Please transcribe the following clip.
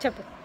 Çabuk.